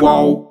Whoa.